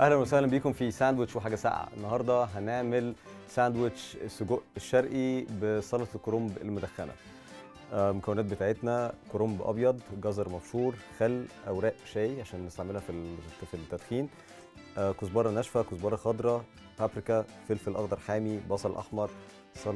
أهلا وسهلا بيكم في ساندوتش وحاجة ساقعة. النهارده هنعمل ساندوتش السجق الشرقي بسلطة الكرنب المدخنة. آه، المكونات بتاعتنا كرنب أبيض جزر مبشور خل أوراق شاي عشان نستعملها في في التدخين. آه، كزبرة ناشفة كزبرة خضراء بابريكا فلفل أخضر حامي بصل أحمر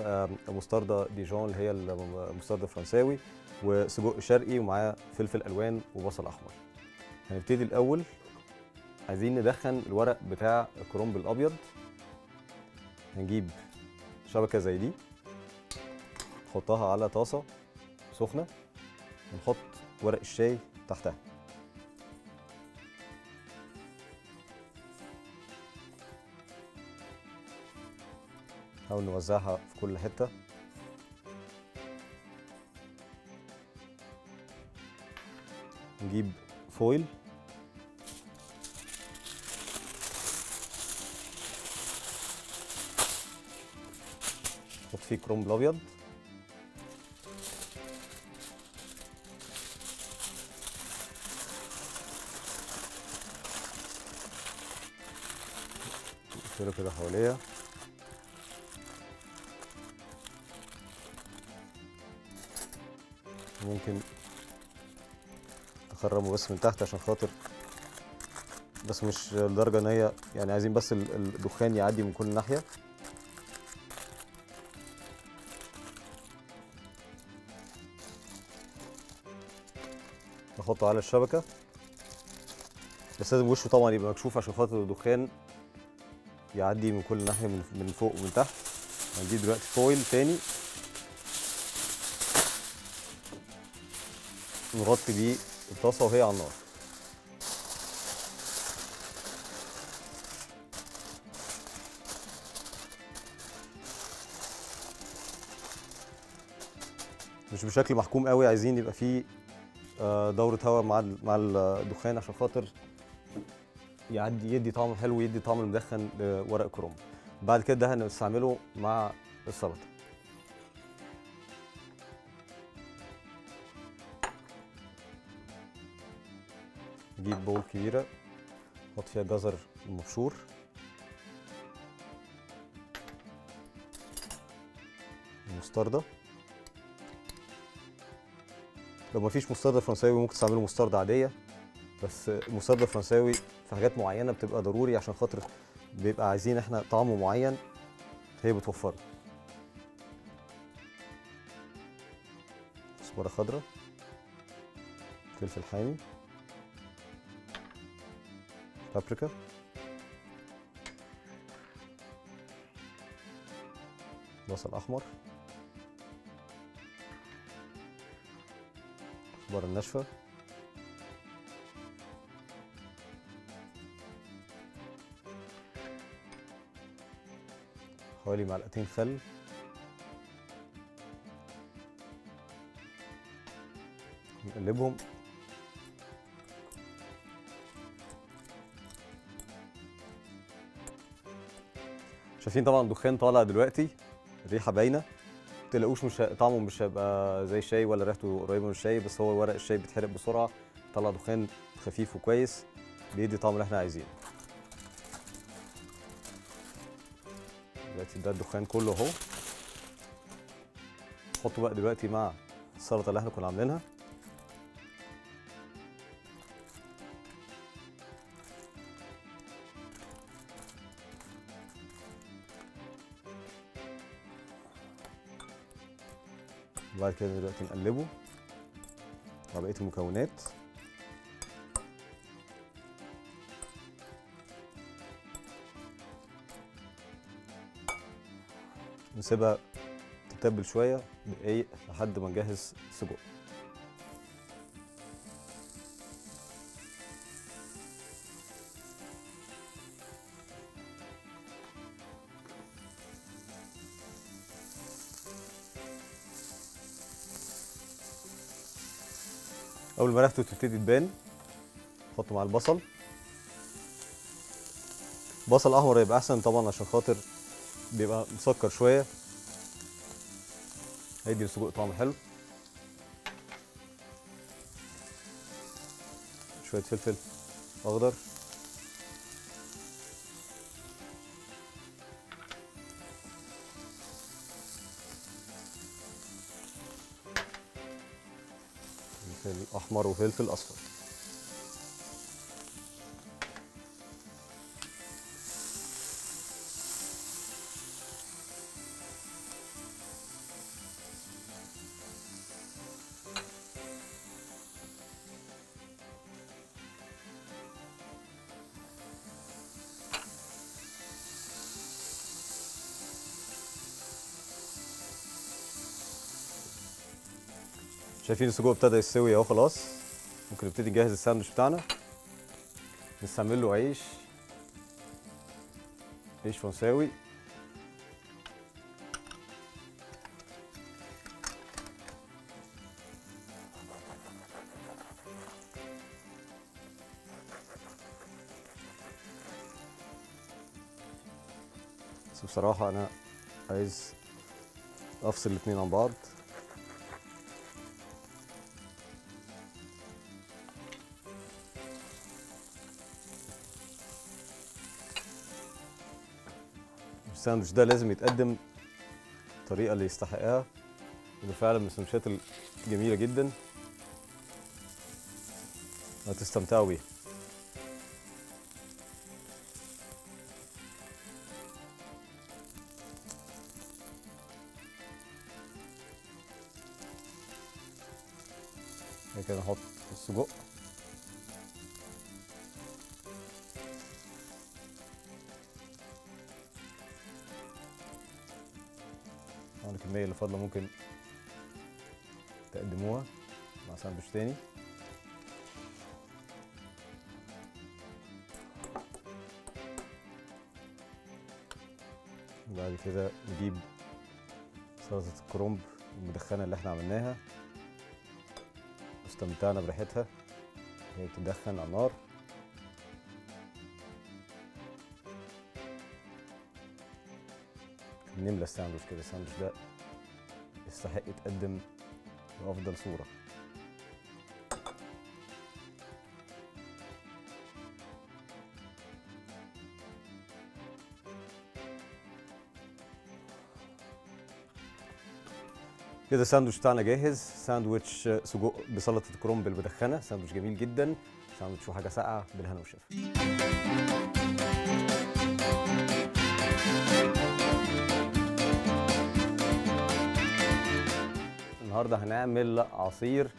آه، مستردة ديجون اللي هي المستردة الفرنساوي وسجق شرقي ومعاه فلفل ألوان وبصل أحمر. هنبتدي الأول. عايزين ندخن الورق بتاع الكرنب الأبيض. هنجيب شبكة زي دي نحطها على طاسة سخنة ونحط ورق الشاي تحتها. نحاول نوزعها في كل حتة. نجيب فويل. نحط فيه كرنب الأبيض. نقفله كده حواليها ممكن نخرمه بس من تحت عشان خاطر بس مش لدرجة إن هي يعني عايزين بس ال- الدخان يعدي من كل ناحية. نحطه على الشبكة. بس لازم وشه طبعا يبقى مكشوف عشان خاطر الدخان يعدي من كل ناحية من من فوق ومن تحت. هنجيب دلوقتي فويل تاني. نغطي بيه الطاسة وهي على النار. مش بشكل محكوم قوي عايزين يبقى فيه آه، دورة هواء مع مع الدخان عشان خاطر يعدي يدي طعم حلو ويدي طعم المدخن لورق كرنب. بعد كده ده هنستعمله مع السلطة. نجيب بول كبيرة نحط فيها جزر مبشور. مستردة. لو مفيش مستردة فرنساوي ممكن تستعملوا مستردة عادية بس المستردة الفرنساوي في حاجات معينة بتبقى ضروري عشان خاطر بيبقى عايزين إحنا طعمه معين هي بتوفره. كزبرة خضراء فلفل حامي بابريكا. بصل أحمر. كزبرة الناشفة حوالي معلقتين خل نقلبهم. شايفين طبعا الدخان طالع دلوقتي الريحه باينة. تلاقوش مش طعمه مش هيبقى زي الشاي ولا ريحته قريبة من الشاي بس هو ورق الشاي بيتحرق بسرعة طلع دخان خفيف وكويس بيدي طعم اللي إحنا عايزينه. دلوقتي ده الدخان كله اهو. نحطه بقى دلوقتي مع السلطة اللي إحنا كنا عاملينها. وبعد كده دلوقتي نقلبه. مع بقيه المكونات. نسيبها تتبل شوية دقايق لحد ما نجهز السجق. أول ما ريحته تبتدي تبان. نحطه مع البصل. بصل أحمر يبقى أحسن طبعا عشان خاطر بيبقى مسكر شوية. هيدي السجق طعم حلو. شوية فلفل أخضر. احمر وفلفل اصفر شايفين السجق ابتدى يستوي اهو خلاص. ممكن نبتدي نجهز الساندوتش بتاعنا. نستعمل له عيش. عيش فرنساوي. بس بصراحة أنا عايز أفصل الاتنين عن بعض. الساندوتش ده لازم يتقدم الطريقة اللي يستحقها. وده فعلا من السندوتشات الجميلة جدا. هتستمتعوا بيها. كده نحط السجق. فاضلة ممكن تقدموها مع ساندوتش تاني. وبعد كده نجيب سلطة الكرنب المدخنة اللي إحنا عملناها. واستمتعنا بريحتها. وهي بتدخن على النار. نملى الساندوتش كده. الساندوتش ده يستحق يتقدم بأفضل صورة. كده الساندوتش بتاعنا جاهز. ساندوتش سجق بسلطة كرنب المدخنة. ساندوتش جميل جدا. ساندوتش وحاجة ساقعة بالهنا والشفا. النهارده هنعمل عصير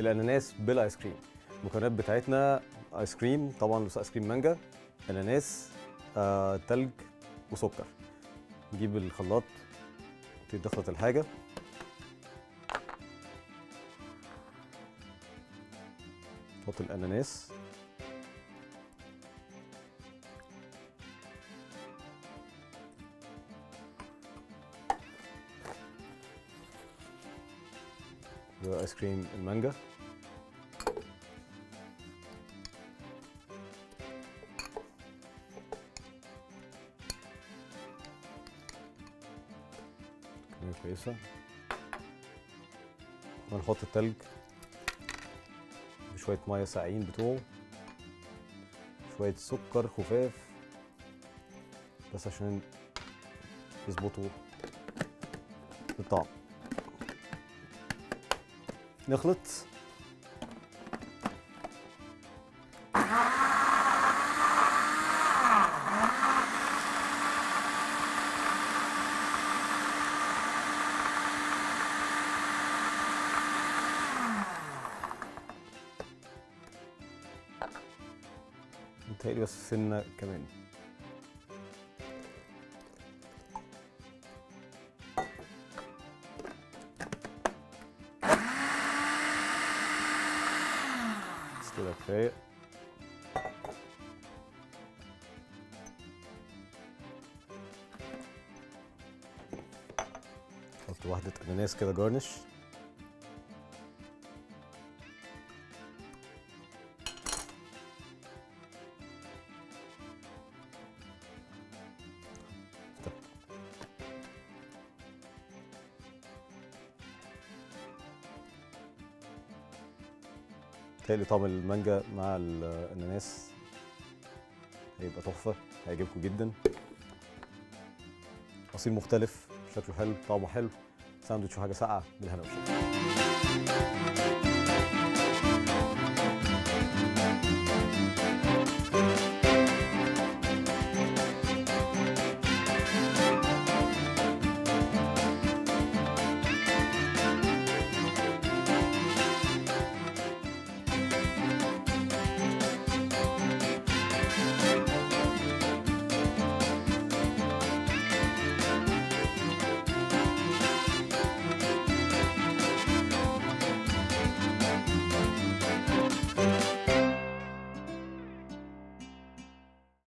الاناناس بالايس كريم. المكونات بتاعتنا ايس كريم طبعا ايس كريم مانجا اناناس آه، وسكر. نجيب الخلاط نبتدي الحاجة. نحط الاناناس. ده آيس كريم المانجا. كمية كويسة. وهنحط التلج بشوية مية ساقعين بتوعه. شوية سكر خفاف. بس عشان يظبطوا الطعم. نخلط. متهيألي بس سنة كمان. كده كفاية. حط واحدة أناناس كده جارنش. تهيألي طعم المانجا مع الأناناس هيبقى تحفة هيعجبكم جدا. عصير مختلف شكله حلو طعمه حلو. ساندوتش وحاجة ساقعة بالهنا والشفا.